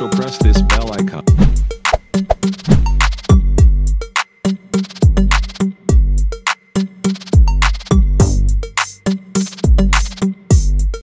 Also press this bell icon.